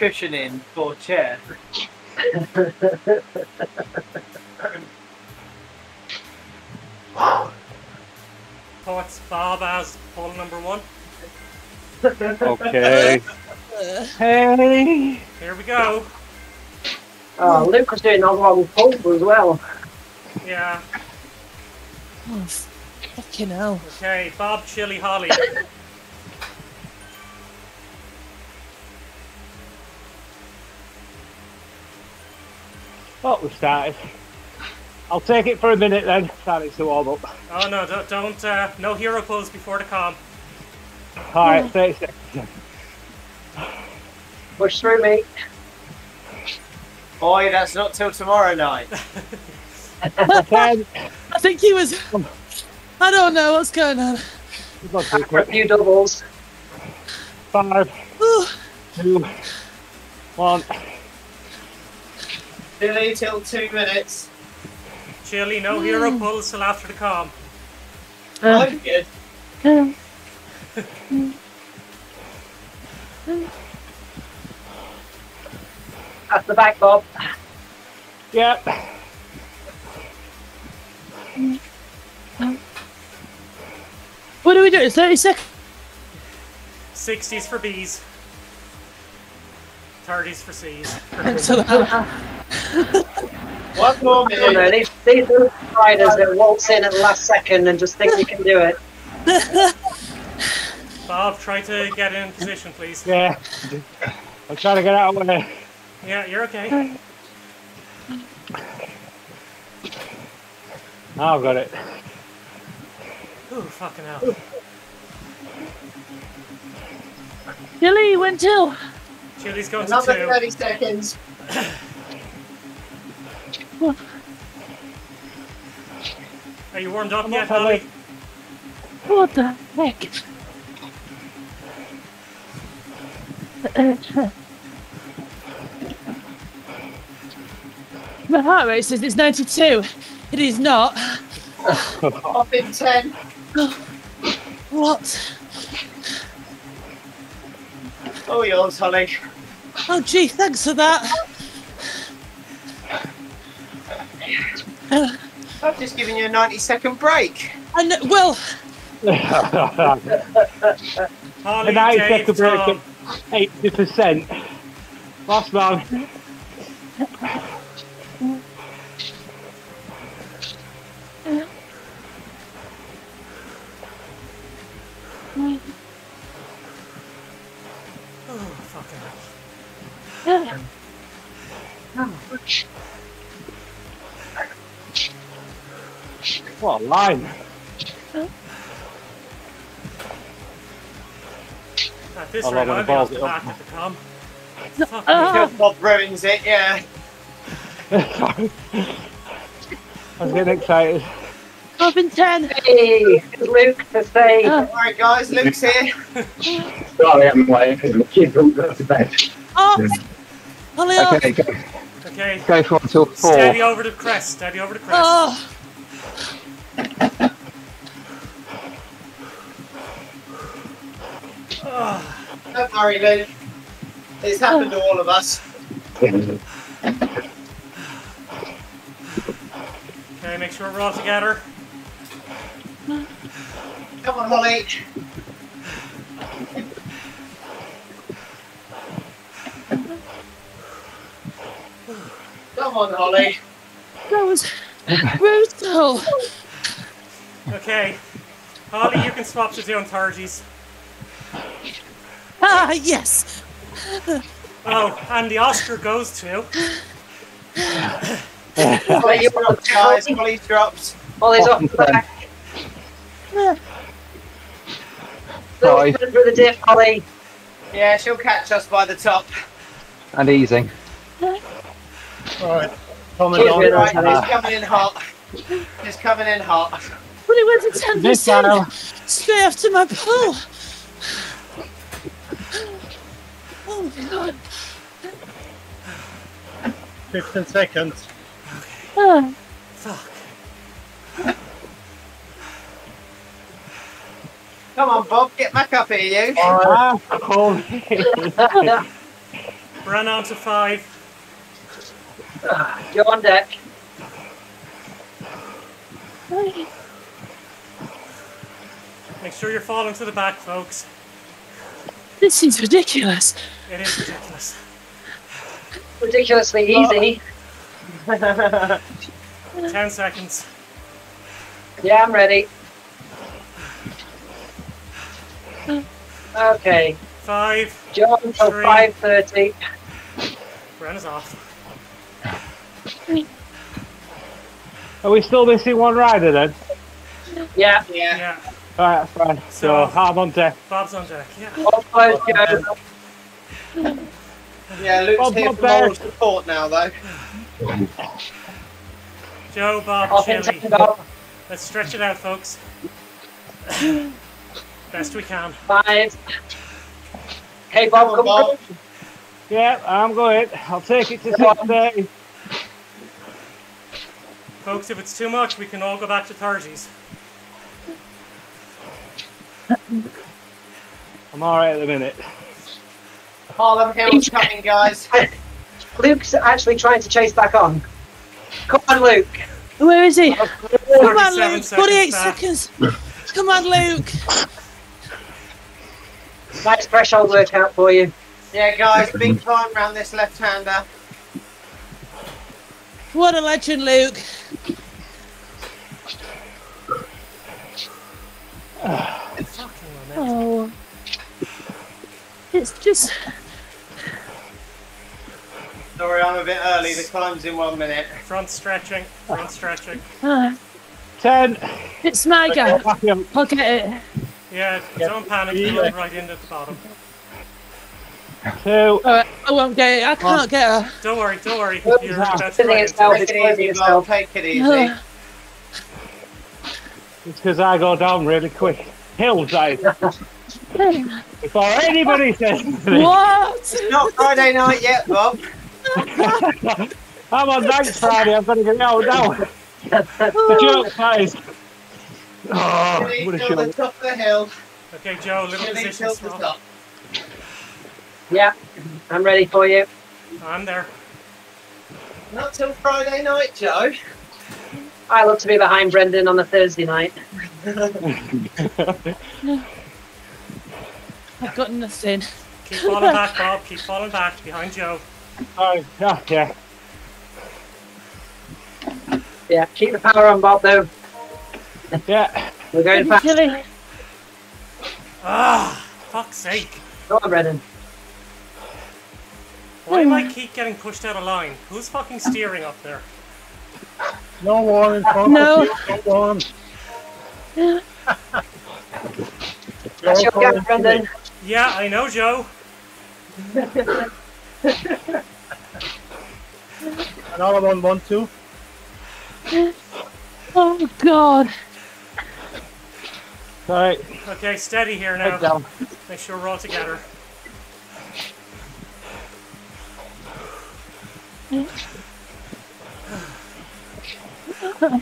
cushioning for chair. Poets Bob as poll number one. Okay. hey. Here we go. Ah, oh, Luke was doing all the wrong pulls as well. Yeah. Oh, fucking hell. Okay, Bob, Chili, Holly. Oh, we started. I'll take it for a minute then. Start it to warm up. Oh no, don't, don't uh, no hero pose before the KOM. Alright, 30 seconds. Push through me. Boy, that's not till tomorrow night. 10. I think he was. I don't know what's going on. We've too For a few doubles. 5, Ooh, 2, 1. Billy till two minutes. Chili, no hero mm. pulls till after the KOM. Um, I'm good. Um. That's the back, Bob. Yep. what do we do? 30 seconds. 60s for Bs. 30s for Cs. So, uh, One more I don't know, minute. these, these are riders that waltz in at the last second and just think they can do it. Bob, try to get in position, please. Yeah. I'm trying to get out of the way. Yeah, you're okay. Now I've got it. Ooh, fucking hell. Gilly went till. Chili's going to Another two. 30 seconds. Are you warmed up I'm yet, not Holly? What the heck? My heart rate says it's 92. It is not. Off in 10. What? Oh, yours, Holly. Oh, gee, thanks for that. I've just given you a 90 second break. And know, well, Holly, And I Dave, take a break Tom. at 80%. Last man. Line. At this I rate, love when I'll the be off balls the get back up. at the KOM. Fuck Ah. me. Bob ruins it, yeah. I was getting excited. up in 10. Hey, Luke to say. Ah. Alright, guys, Luke's here. Sorry, I'm waiting for the kids all go to bed. Oh! Holly off. Okay, go, Okay. go for until four. Steady over the crest. Steady over the crest. Oh! Don't worry, Luke. It's happened to all of us. Okay, make sure we're all together. Come on, Holly. Come on, Holly. That was brutal. Okay. Holly, you can swap to doing 30s. Ah, yes. Oh, and the Oscar goes to. Holly's dropped, guys. Holly's dropped. Holly's off the back. Five Little for the diff, Holly. Yeah, she'll catch us by the top. and easing. Alright. Cheers, Riddle. Right, it's coming in hot. It's coming in hot. But it went to 10% This now. straight after my pull. Oh my god. 15 seconds. Ah. Fuck. Come on, Bob, get back up here, you. Ah, cool. Run out to five. You're on deck. Make sure you're falling to the back, folks. This is ridiculous. It is ridiculous. Ridiculously easy. Ten seconds. Yeah, I'm ready. Okay, Five. Joe until Three. 5.30. Ren is off. Are we still missing one rider then? Yeah, Yeah. Yeah. Alright, fine. So, So- I'm on deck. Bob's on deck. Yeah. all close, Joe. Yeah, Luke's Bob, here Bob for moral support now, though. Joe, Bob, Off Chili. Let's stretch it out, folks. Best we can. Five. Hey, Bob, Come on, come Bob. on. Yeah, I'm going. I'll take it to Come on. 630. Folks, if it's too much, we can all go back to 30s. I'm alright at the minute. Harlem Hill's coming, guys. Luke's actually trying to chase back on. Come on, Luke. Where is he? Come on, Luke. 48 back. seconds. Come on, Luke. Nice threshold workout for you. Yeah, guys, big time round this left-hander. What a legend, Luke. Fucking momentum. Oh. It's just. Sorry, I'm a bit early. The climb's in one minute. Front stretching. Front stretching. Uh, 10. it's my guy. Back in. I'll get it. Yeah, don't panic. You'll run right in at the bottom. 2. Alright, I won't get it. I can't get her. Don't worry, don't worry. Oops. You're about to Sitting run it's into now. it. Take it easy, Take it easy. It's because I go down really quick. Hillside. Before anybody says anything. What? Not Friday night yet, Bob. I'm on night Friday. I'm going to get out now. The joke guys. Oh, Chili what a till the show. top of the hill. Okay, Joe, little Chili position till the swap. Yeah, I'm ready for you. I'm there. Not till Friday night, Joe. I love to be behind Brendan on a Thursday night. I've got nothing. Keep falling back, Bob. Keep falling back behind Joe. Oh, yeah, yeah. Yeah, keep the power on, Bob, though. Yeah. We're going fast. Chili. Ah, fuck's sake. Go on, Brendan. Why am I keep getting pushed out of line? Who's fucking steering up there? No one in front No. of you. No one. That's your You're gap, Brendan. Yeah, I know, Joe. Another one, one, two. Oh, God. Alright, Okay, steady here now. head now. down. Make sure we're all together. Mm. Oh,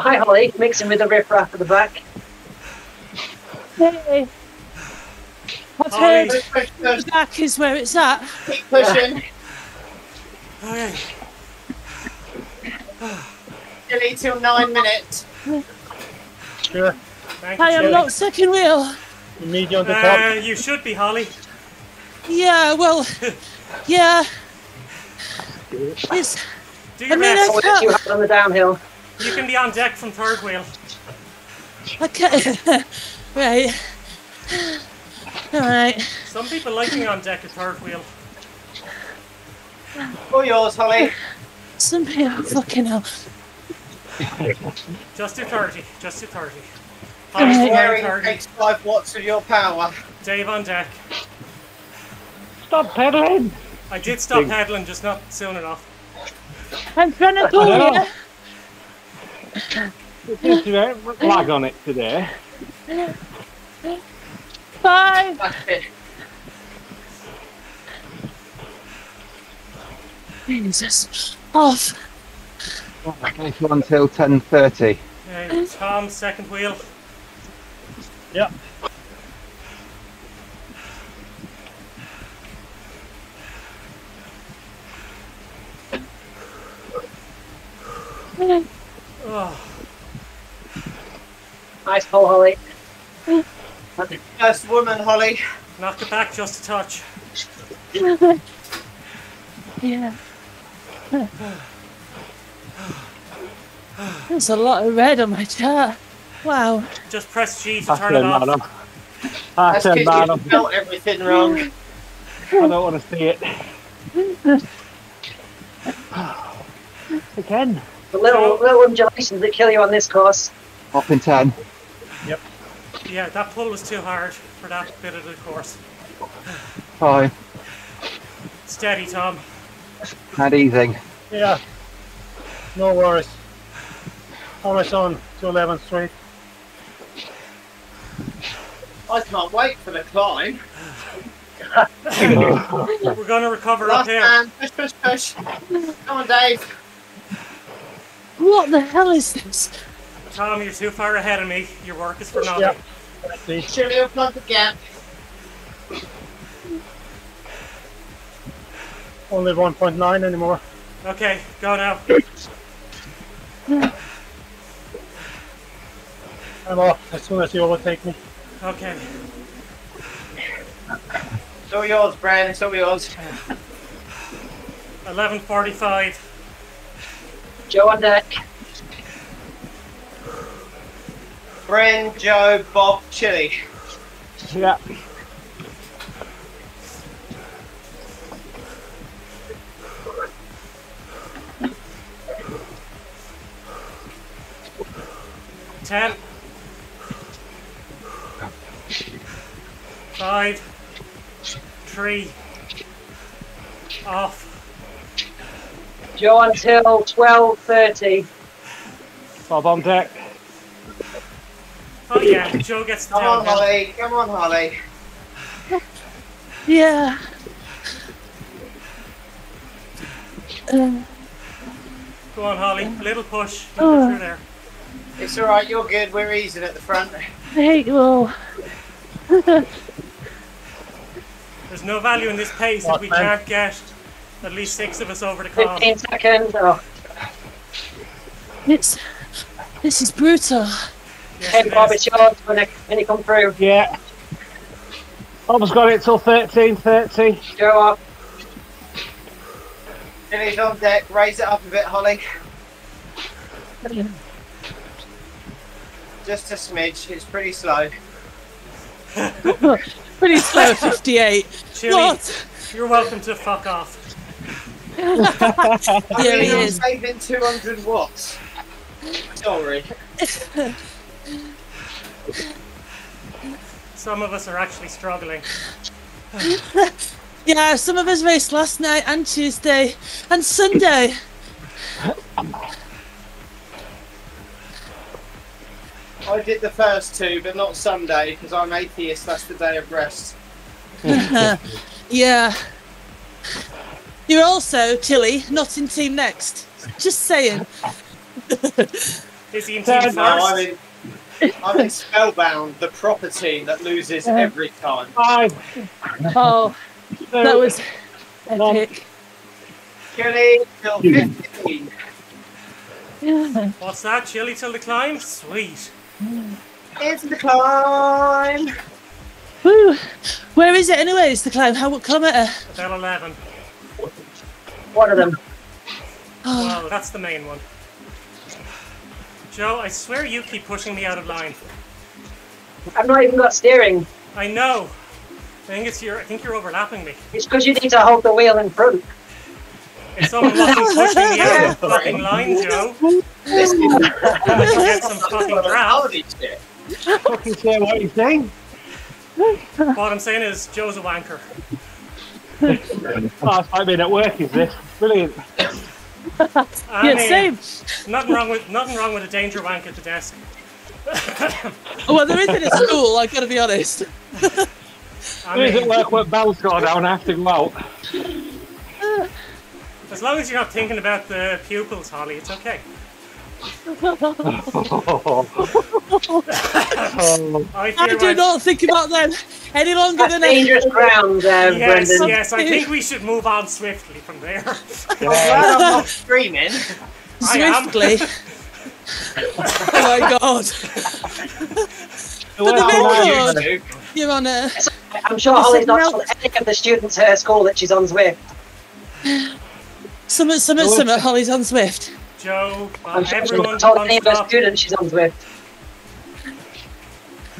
hi, Holly. Mixing with the riffraff at the back. Hey. I've Holly. heard Push, push, push. back is where it's at. Keep pushing. Okay. Chili till nine minutes. Sure. Thank you, I am Chili. not second wheel. Immediate on the Uh, top. you should be, Holly. Yeah, well, yeah. It's, Do I mean, best. What did you have on the downhill? You can be on deck from third wheel. okay. right. Alright. Some people like being on deck at third wheel. All yours, Holly. Some people fucking hell. Just do 30. Just do 30. Alright. Holly's flying Gary 30. takes five watts of your power. Dave on deck. Stop pedaling. I did stop pedaling, just not soon enough. I'm trying to call know. you. It seems to be a lag on it today. Five, That's it. Jesus. Off. Careful until 10.30. Okay, Tom, second wheel. Yeah. Oh, Nice pull, Holly. First woman, Holly. knock it back just a touch. Yeah. There's a lot of red on my chart. Wow. Just press G to I turn it turned mine off. off. I That's turned mine because off. you felt everything wrong. I don't want to see it. Again. The little little undulations that kill you on this course. Up in 10. Yep. Yeah, that pull was too hard for that bit of the course. 5. Steady, Tom. Not easing. Yeah. No worries. Almost on to 11th Street. I can't wait for the climb. We're gonna recover up Last here. man, push, push, push. Come on, Dave. What the hell is this? Tom, you're too far ahead of me. Your work is for nothing. Yeah. See, Chili will plug the gap. only 1.9 anymore. Okay, go now. I'm off as soon as you overtake me. Okay. So all yours, Brian. so all yours. 11:45. Joe on deck. Bryn, Joe, Bob, Chili. Yeah. Ten. Five. Three. Off. Joe until 12.30. Bob on deck. Oh yeah, Joe gets the Come on, downhill. Holly. Come on, Holly. Yeah. Uh, Go on, Holly. A little push. Oh. Through there. It's all right. You're good. We're easing at the front. I hate you all. There's no value in this pace if we man? can't get at least six of us over the KOM. 15 seconds. Oh, It's this is brutal. Yes, hey, it Bob, is. it's yours when, it, when you come through. Yeah. Bob's got it till 13.30. Joe off. Chili's on deck. Raise it up a bit, Holly. Just a smidge. It's pretty slow. Pretty slow, 58. Chili, What? you're welcome to fuck off. There he I'm is. saving 200 watts. Sorry. Some of us are actually struggling. Yeah, some of us raced last night and Tuesday and Sunday. I did the first two, but not Sunday because I'm atheist. That's the day of rest. Yeah. You're also, Tilly, not in team next. Just saying. Is he in Dad, team No, I'm in. I'm in Spellbound, the proper team that loses every time. Five. Oh, that was epic. Chili till 15. Yeah. What's that? Chili till the climb? Sweet. It's the climb. Woo. Where is it anyway? It's the climb? How what kilometre? About 11. One of them. Oh, Well, that's the main one. Joe, I swear you keep pushing me out of line. I've not even got steering. I know. I think it's your. I think you're overlapping me. It's because you need to hold the wheel in front. It's someone wasn't pushing me out of the fucking line, Joe, This is then we can get some fucking crap. shit. Fucking say what he's saying. What I'm saying is, Joe's a wanker. It's like being at work, is this? Brilliant. I yeah, mean, same. Nothing wrong with nothing wrong with a danger wank at the desk. Well, there isn't at school, I gotta be honest. I Who's at mean, work when bells go down, I have to go out. as As long as you're not thinking about the pupils, Holly, it's okay. I I do my- not think about them any longer That's than I dangerous ground, uh, Yes, Brendan. yes, I think we should move on swiftly from there. I'm glad I'm not screaming. Swiftly. oh my god. The worst the thing I record. do- You're on a. I'm sure Holly's not like told any of the students at her school that she's on Zwift. Summit, summit, summit, Holly's on Zwift. Joe, I'm uh, sure she's everyone told any of bunched her students she's on Zwift.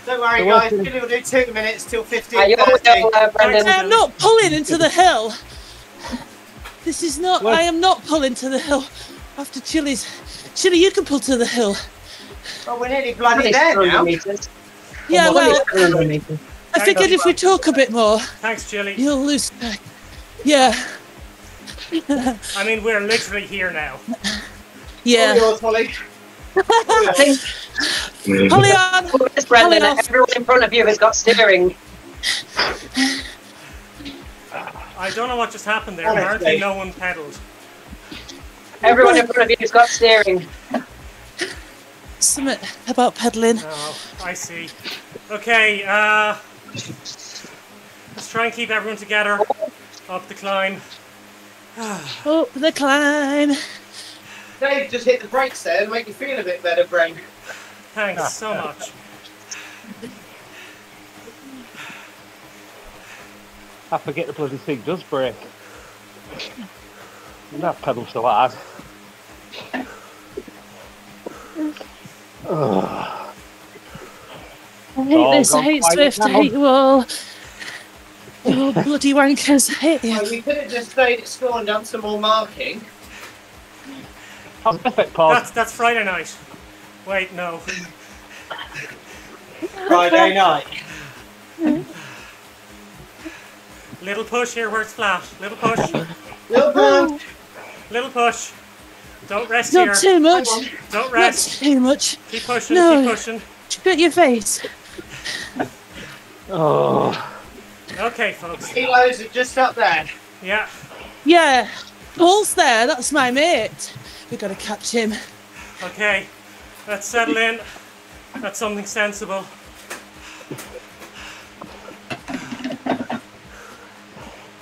Don't worry, The worst guys. thing- Billy will do two minutes till Are you all 15.30. uh, Brendan? I am not pulling into the hill. This is not. What? I am not pulling to the hill. After Chili's. Chili, you can pull to the hill. Oh, we're nearly bloody there now. meters. Yeah, Holly's well, I figured if we talk a bit more, Thanks, Jilly. you'll lose. Yeah, I mean, we're literally here now. All yeah. yours, Holly. I think Holly on. Miss Brendan, Holly off. everyone in front of you has got steering. I don't know what just happened there. Apparently, no one pedalled. Everyone in front of you has got steering. Something about peddling. Oh, I see. Okay, uh, let's try and keep everyone together up the climb. Up the climb. Dave just hit the brakes there and make you feel a bit better, brain. Thanks so much. I forget the bloody thing does break. And that pedal so hard. Ugh. I hate Oh, this. I hate Zwift. I hate you all. You all bloody wankers. I hate you. Well, you could have just stayed at school and done some more marking. Perfect, Paul. That's that's Friday night. Wait, no. Friday night. Little push here where it's flat. Little push. Little Brown. Little push. Don't rest here. Not too much. Don't Not rest. too much. Keep pushing. No. Keep pushing. Shut your face. Oh, Okay, folks. Kilos are just up there. Yeah. Yeah. Paul's there. That's my mate. We gotta catch him. Okay. Let's settle in. That's something sensible.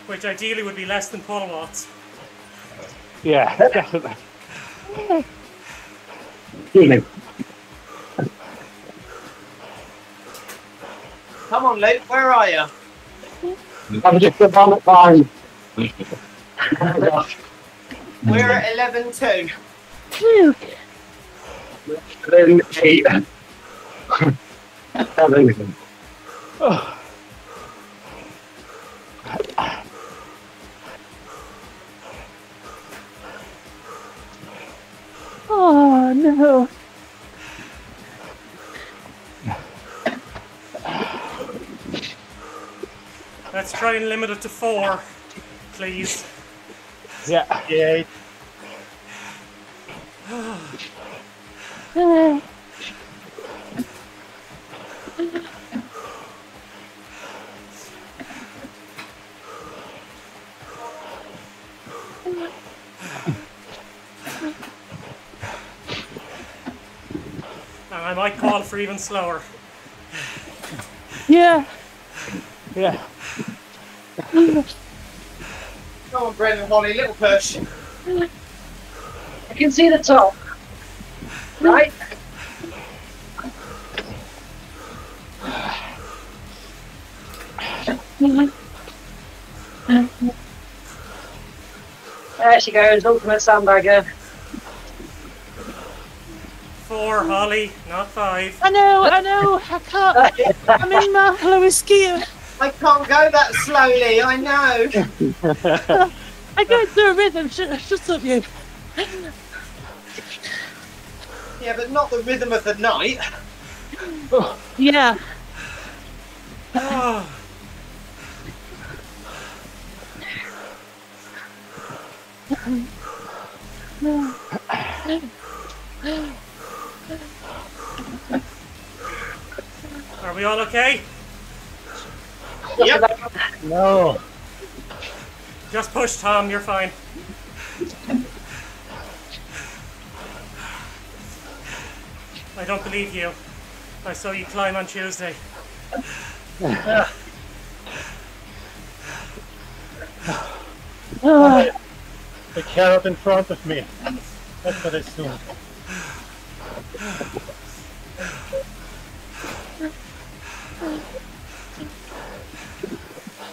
Which ideally would be less than Paul Watts. yeah, definitely. Excuse me. Come on, Luke. Where are you? I'm just about fine. We're at 11.2. Luke. Then eight. Seven. Oh no. Let's try and limit it to four, please. Yeah. Yeah, And I might call for even slower. Yeah. Yeah. Come on, Brendan Holly. Little push. I can see the top. Right? There she goes, ultimate sandbagger. Four, Holly, not five. I know. I know. I can't. I'm in my lowest gear. I can't go that slowly. I know. I go through a rhythm. Shut, shut up, you. Yeah, but not the rhythm of the night. Yeah. Oh, are we all okay? Yep. no. Just push, Tom, you're fine. I don't believe you. I saw you climb on Tuesday. The carrot in front of me. That's what I assumed.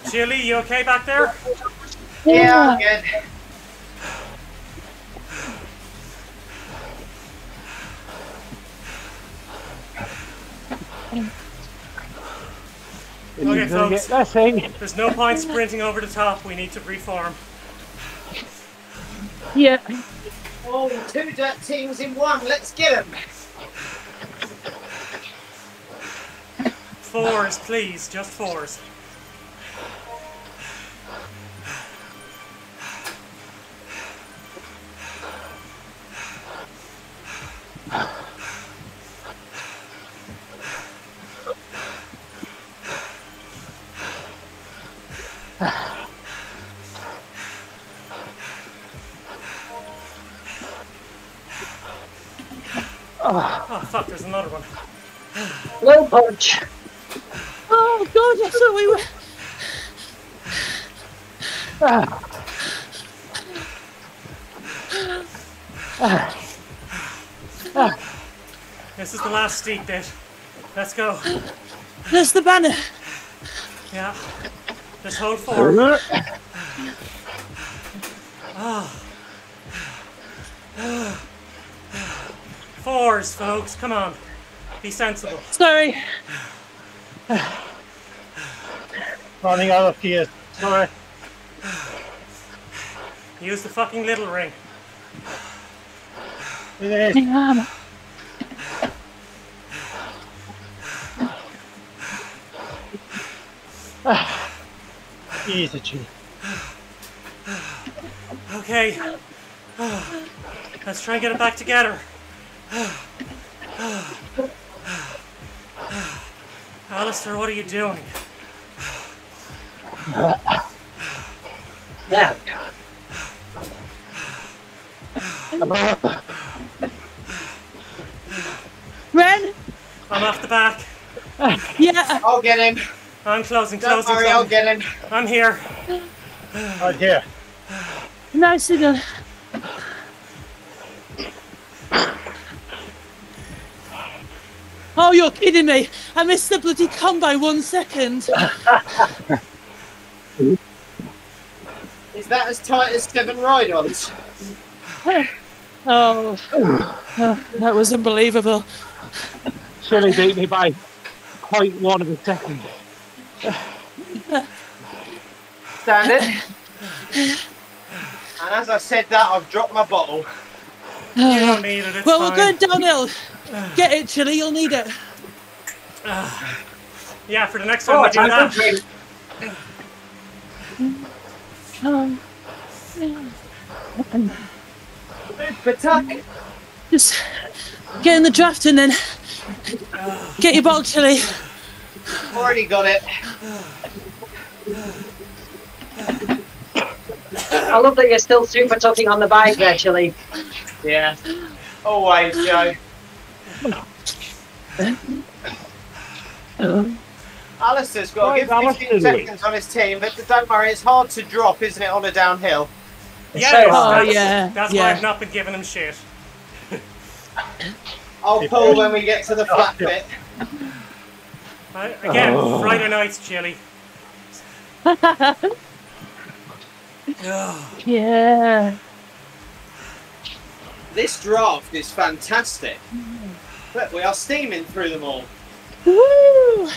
Chili, you okay back there? Yeah, I'm good. Okay, folks. get messy. There's no point sprinting over the top. We need to reform. Yeah. Oh, two dirt teams in one. Let's get them. Fours, please. Just fours. Fuck, there's another one. Low punch. Oh God, I thought we were. This is the last steep bit. Let's go. There's the banner. Yeah. Just hold four. Ah. Fours, folks. Come on. Be sensible. Sorry. Running out of gears. Sorry. Use the fucking little ring. It is. Hang on. Easy, G. Okay. Let's try and get it back together. Alistair, what are you doing? Now, Ren. I'm off the back. Yeah. I'll get him. I'm closing, closing. Don't closing, worry, I'll closing. get him. I'm here. Right here. No signal. Oh, you're kidding me! I missed the bloody con by one second. Is that as tight as seven ride-ons? Oh, Oh, that was unbelievable. Chili beat me by point one of a second. Stand it. And as I said that, I've dropped my bottle. You don't need it. It's Well, we're fine. going downhill. Get it, Chili. You'll need it. Yeah, for the next time oh, we do on that. drink. Um, Patak. just get in the draft and then get your bottle, Chili. Already got it. I love that you're still super tucking on the bike there, Chili. Yeah. Always, Joe. Alistair's got Right, a good 15 Alistair. seconds on his team, but don't worry, it's hard to drop, isn't it, on a downhill? Yes, so Oh, that's, yeah, that's why yeah. I've not been giving him shit. Oh, I'll pull when we get to the flat oh, bit. I, again, oh. Friday nights, chili. Yeah. This draft is fantastic. Mm. Look, we are steaming through them all. Woo!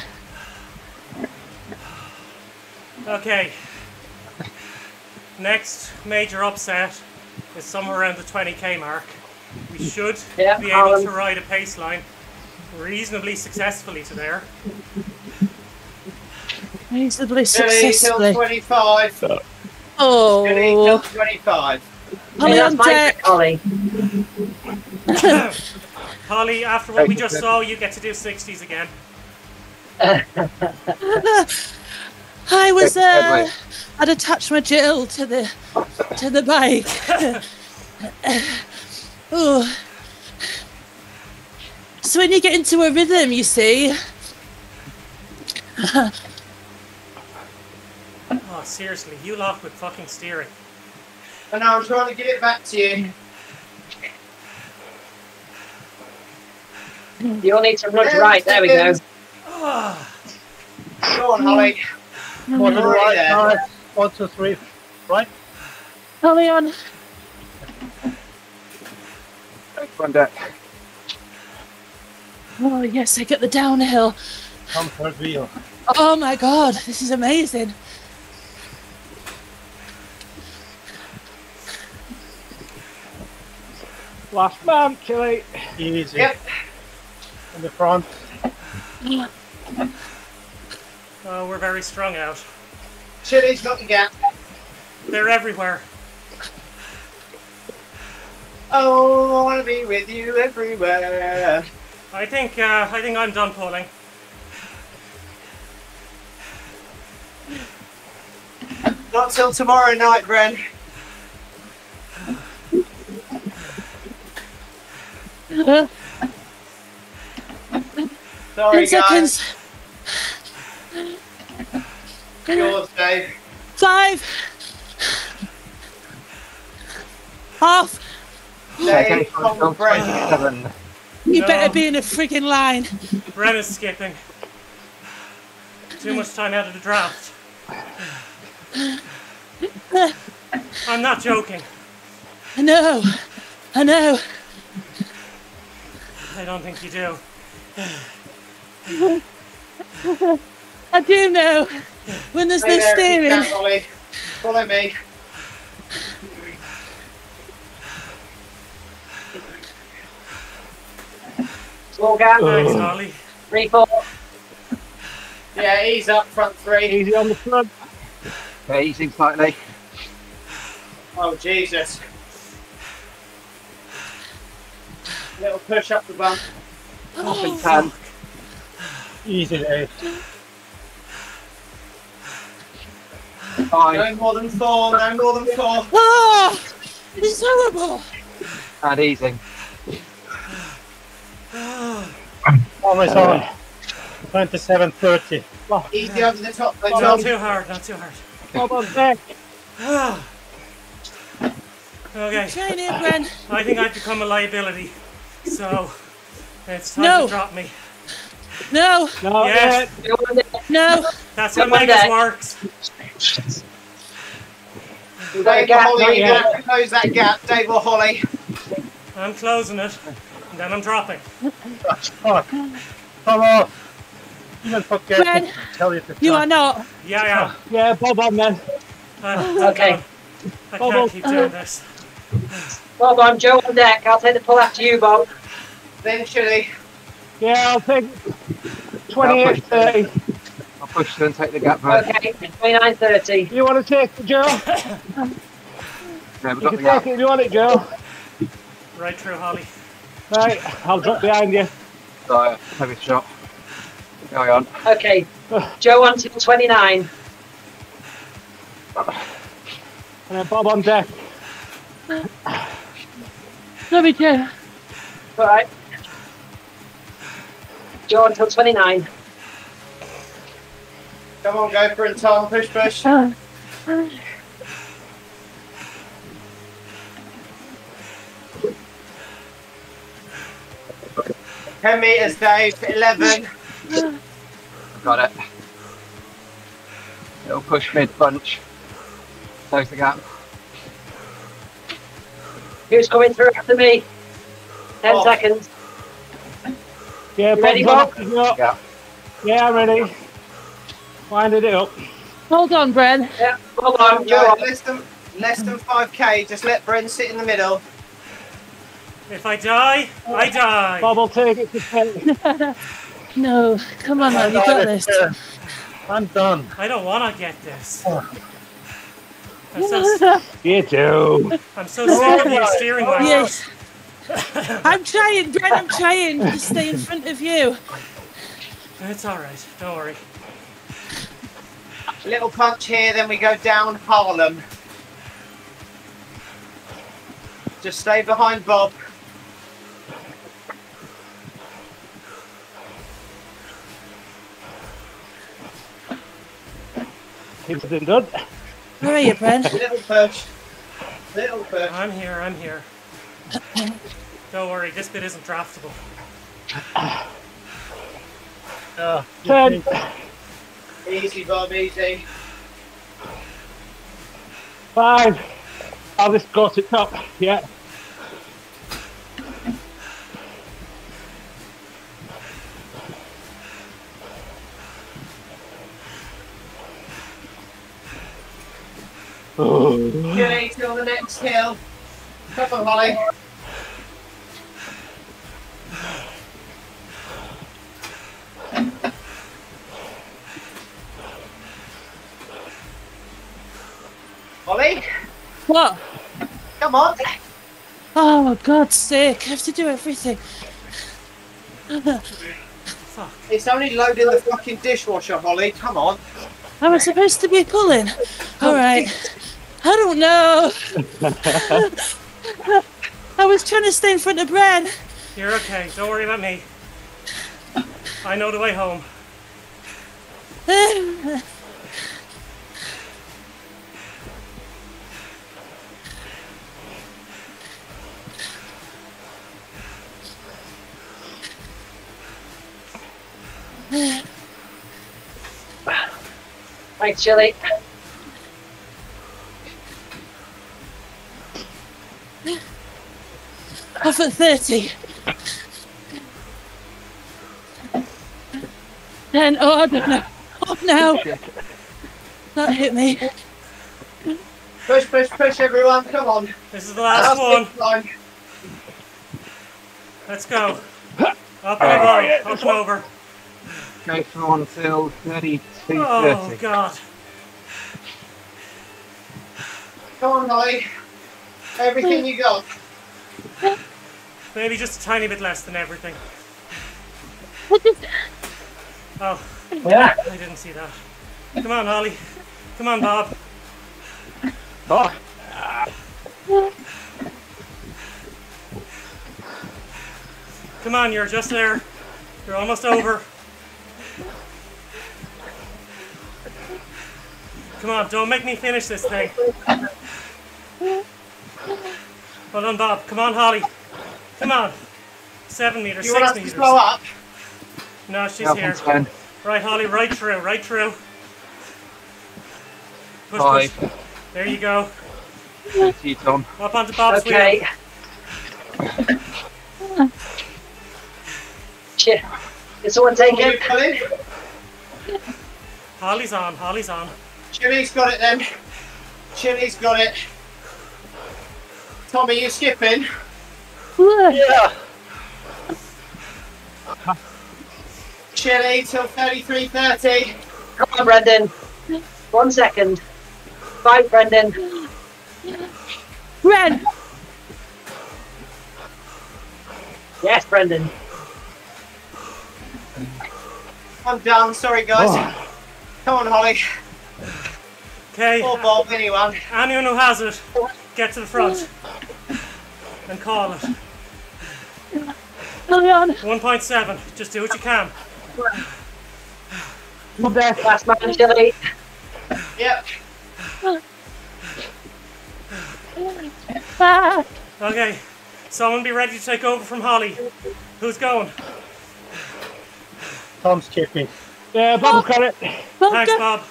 Okay. Next major upset is somewhere around the 20k mark. We should Yeah, be able Alan. to ride a pace line reasonably successfully to there. Reasonably Billy till successfully. 25. Billy till Oh, 25. Holly Hey, on deck. pick, Holly. Holly, after what we just saw, you get to do 60s again. I was Head- uh, headway. I'd attached my Jill to the to the bike. oh. So when you get into a rhythm, you see, Oh, seriously, you lot with fucking steering. And I'm trying to give it back to you. You'll need to nudge right. There we go. Go on, Holly. One to the Right right, One, two, three. Right. Holly on. On deck. Oh yes, I get the downhill. Come third wheel. Oh my god, this is amazing. Last man, Chili. Easy. Yep. In the front. oh, we're very strung out. Chili's got the gap. They're everywhere. Oh, I want to be with you everywhere. I think, uh, I think I'm done pulling. Not till tomorrow night, Bren. Sorry, Ten guys. seconds. Yours, Dave. Five. Half. Dave, Dave come on Bren. 27. You No. better be in a frigging line. Bren is skipping. Too much time out of the draft. I'm not joking. I know. I know. I don't think you do. I do know. When there's Stay no there steering. can, Holly. Follow me. Slow down. Thanks, Holly. Three, four. Yeah, he's up front three. Easy on the front. Yeah, easing slightly. Oh, Jesus. Little push up the bump. Up in 10. Easy, eh? Dave. Five. No more than four, no more than four. Oh, it's horrible. And easing. Almost on. 27, 30. Easy over the top, though, Not too hard, not too hard. Bob on deck. Okay, Train here, I think I've become a liability. So, it's time No. to drop me. No, No, Yes. no. That's how Come Megas works. We've got Dave or. Holly, you're yet. going to have to close that gap. Dave or Holly. I'm closing it, and then I'm dropping. Fuck. Come on. Even forget Fred, to tell you to You are not. Yeah, yeah. yeah, Bob on then. I, Okay. I Bob, can't Bob. keep doing uh-huh. this. Bob, I'm Joe on deck. I'll take the pull after you, Bob. Then Chili. Yeah, I'll take 28, 30. I'll push through and take the gap man. Okay, 29, 30. You want to take it, Joe? Yeah, we've You got can the gap. take it if you want it, Joe. Right through, Holly. Right, I'll drop behind you. So, uh, heavy shot. Going on. Okay, Joe on till 29. And then Bob on deck. Sorry, Joe. All right. Joe until 29. Come on, go for it, Tom. Push, push. Oh. Ten meters, Dave. Eleven. Got it. It'll push mid bunch. Close the gap. Who's coming through after me? 10 Oh. seconds. Yeah, You ready, Bob? Yeah. Yeah, I'm ready. Winded it up. Hold on, Bren. Yeah, hold on, Joe. Right, on. less than less than five k. Just let Bren sit in the middle. If I die, I die. Bob will take it to No, come on, man. You got this. I'm done. I don't want to get this. I'm so, You do. I'm so sick of you steering my Yes. House. I'm trying, Bren. I'm trying to stay in front of you. It's all right. Don't worry. Little punch here, then we go down Harlem. Just stay behind Bob. He wasn't done. Where are you, Bren? Little push. Little push. I'm here, I'm here. Don't worry, this bit isn't draftable. Uh, Ten. Easy, Bob, easy. Five. I'll just go to top. Yeah. Oh. Okay, till the next hill. Come on, Holly. Holly, What? come on. Oh, God's sake. I have to do everything. Fuck. It's only loading the fucking dishwasher, Holly. Come on. Am I was supposed to be pulling. All right. I don't know. I was trying to stay in front of Bren. You're okay, don't worry about me. I know the way home. Thanks, Chili. Off at 30. Then, oh, I don't know. Oh, Off now. That hit me. Push, push, push, everyone. Come on. This is the last one. Let's go. Up and over. Up and over. Go from until 32 Oh 30. god. Come on, Holly. Everything you got. Maybe just a tiny bit less than everything. What is- Oh, Yeah. I didn't see that. Come on, Holly. Come on, Bob. Oh. Come on, you're just there. You're almost over. Come on, don't make me finish this thing. Hold on, Bob. Come on, Holly. Come on. Seven meters, You want six us to meters. slow up? No, she's Yeah, here. from 10. Right, Holly, right through, right through. Push, push. Five. There you go. 30 Tom. Up onto Bob's Okay. wheel. Shit. Did someone take You it? coming? Holly's on, Holly's on. Chili's got it then. Chili's got it. Tommy, you skipping? Yeah. Chili till 33.30. Come on, Brendan. One second. Bye, Brendan. Red. Yes, Brendan. I'm done. Sorry, guys. Oh. Come on, Holly. Okay, Or Bob, anyone. anyone who has it, get to the front and call it. Hurry on. 1.7, just do what you can. Not there. Last man, Chili. Yep. Okay, someone be ready to take over from Holly. Who's going? Tom's chipping. Yeah, Bob got it. Thanks, Bob.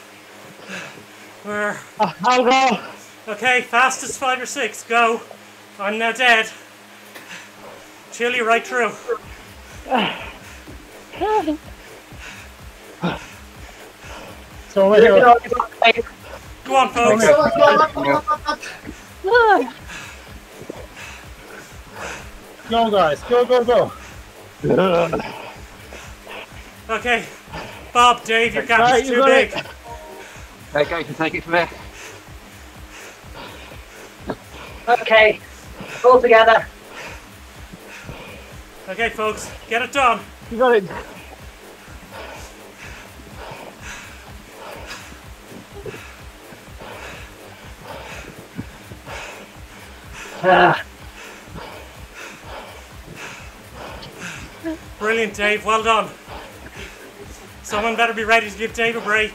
We're uh, I'll go. okay. Fastest five or six. Go. I'm now dead. Chili right through. So we're here. Go on, folks. On, on, on, on. Go, guys. Go, go, go. Okay, Bob, Dave, your gap is you too got big. it. Okay, go, you can take it from there. Okay. All together. Okay, folks, get it done. You got it. Brilliant, Dave. Well done. Someone better be ready to give Dave a break.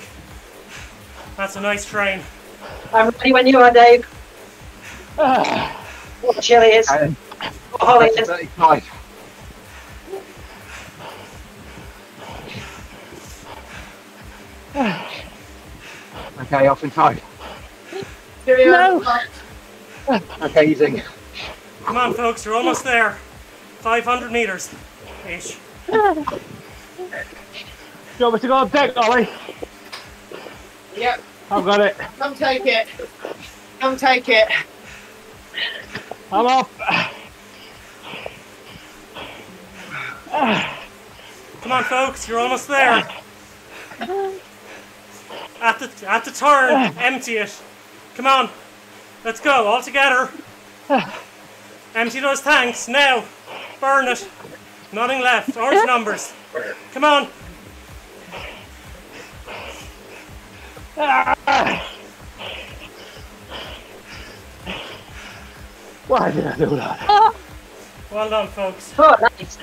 That's a nice train. I'm ready when you are, Dave. Ah. what what chill it is. what hole it is. Okay, off in five. No. Okay, easy. Come on, folks. You're almost there. 500 meters. Ish. Do you want me to go on deck, Ollie? Yep, I've got it. come take it. Come take it. I'm off. Come on, folks. You're almost there. At the at the turn, empty it. Come on. Let's go all together. Empty those tanks now. Burn it. Nothing left. Orange numbers. Come on. Why did I do that? Well done, folks. Oh, nice.